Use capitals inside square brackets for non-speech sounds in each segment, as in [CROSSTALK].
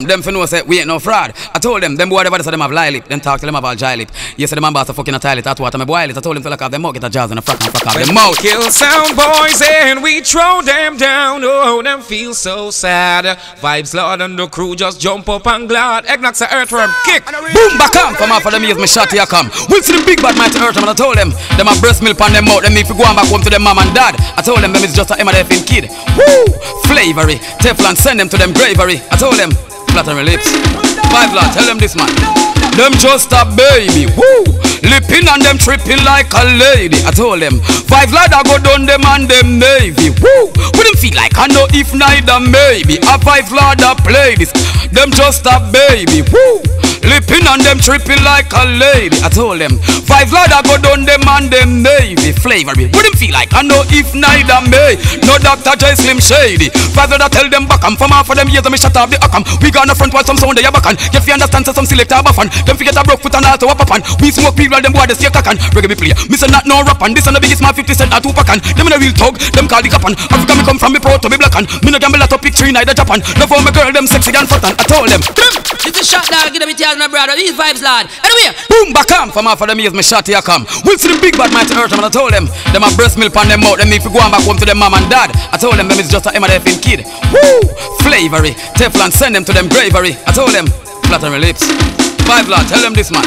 Them for know say we ain't no fraud. I told them, them boy whatever say them have lie lip. Them talk to them about dry lip. Yes, them man boss a fucking a toilet. That's what I'm boil it. I told them to look off them mouth, get a jazz and a frack and frack off them mouth. Kill sound boys and we throw them down. Oh, them feel so sad. Vibes loud and the crew just jump up and glad. Egg knocks a earthworm kick. Boom back on from off of them ears, me shot here come. We'll see the big bad mighty earth, and I told them, them a breast milk on them mouth, them if you go on back home to them mom and dad. I told them, them is just a MDF kid. Woo! Flavory, Teflon, send them to them bravery. I told them, flatten my lips. Five lad, tell them this man. Them just a baby, woo! Lipping and them tripping like a lady. I told them, five lad I go down them and them navy, woo! Wouldn't feel like I know if neither maybe. A five lad I play this. Them just a baby, woo! Lipping on them tripping like a lady. I told them, five lad I go down them and them navy me. Wouldn't feel like I know if neither may. No Dr. J Slim Shady. Five lad I tell them back I'm from half of them years and me shut off the account. We gonna front while some sound they a back on. If you understand so some selector buffan. Them forget a broke foot and also a pop. We smoke people them boy they stay can. Reggae me play. Me say not no rap and this and the biggest man 50 cent a Tupac on. Them in a real thug. Them call the capan. Africa me come from me proud to be black on. Me no gamble at a picture in either Japan. Love for me girl them sexy and fat on. I told them. This is shot dog, give them it here, my brother. These vibes, lad. Anyway, Boom, back on from half of them years, me shot here come. See the big bad mighty earth, and I told them, them a breast milk on them mouth, them if you go on back home to them mom and dad. I told them, them is just a MDF kid. Woo! Flavory, Teflon, send them to them bravery. I told them, flatten my lips. Five lad, tell them this man.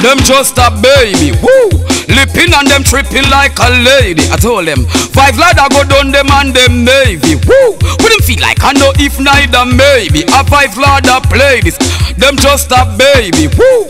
Them just a baby, woo! Lipping and them tripping like a lady. I told them, five lad I go down them and them navy, woo! Wouldn't feel like I know if neither maybe. A five lad I play this. Them just a baby, woo!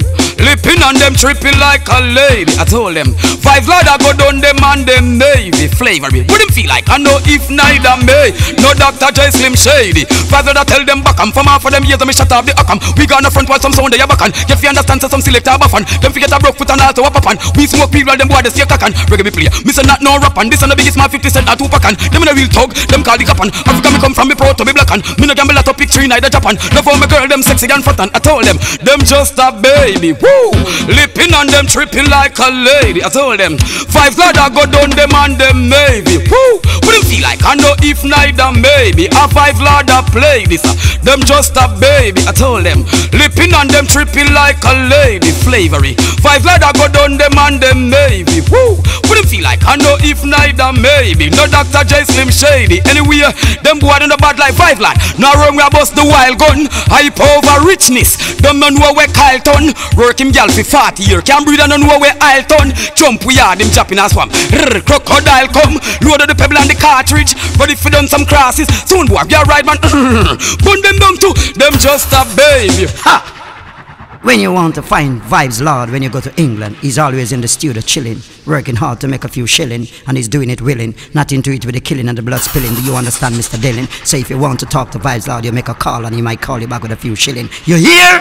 Lipping and them tripping like a lady. I told them, five lad I go down them and them navy flavory. Wouldn't feel like I know if neither may. No Dr. J Slim Shady. Lad I tell them back I'm from half of them years and me shut off the account. We gonna front while some sound they a back on. If you understand so some selector buffan. Them forget a broke foot and also a papan. We smoke people them boy they stay can. Reggae me play. Say not no rap and this and the biggest man 50 cent a Tupac on. Them in a real thug. Them call the capan. Africa me come from me proud to be black on. Me no gamble at a picture in either Japan. Love for me girl them sexy and fat on. I told them, them just a baby. Woo! Lipping on them tripping like a lady. I told them, five lad I go down them and them maybe. Woo! Wouldn't feel like I know if neither maybe. A five lad I play this. uh, Them just a baby. I told them, lipping on them tripping like a lady. Flavory. Five lad I go down them and them maybe. Woo! Wouldn't feel like I know if neither maybe. No Dr. J Slim Shady. Anyway, them boy in the bad like five lad. Now wrong we bust the wild gun. Hype over richness. Them no know where Carlton. Work him gal for 40 year. Can't breathe and no know where Alton. Jump we are them chopping a swamp. Rrr, crocodile come. Load of the pebble and the cartridge. But if you done some crosses, soon boy be a ride man. [LAUGHS] Bun them down too. Them just a baby. Ha! When you want to find Vybz Lord when you go to England, he's always in the studio chilling, working hard to make a few shilling, and he's doing it willing, not into it with the killing and the blood spilling. Do you understand, Mr. Dillon? So if you want to talk to Vybz Lord, you make a call and he might call you back with a few shilling. You hear?